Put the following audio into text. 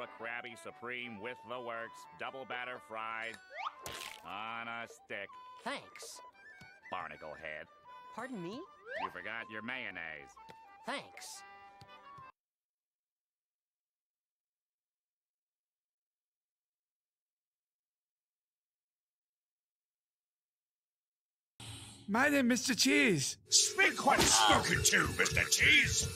extra Krabby Supreme with the works, double batter fried on a stick. Thanks. Barnacle head. Pardon me? You forgot your mayonnaise. Thanks. My name Mr. Cheese. Speak what spoken to, Mr. Cheese.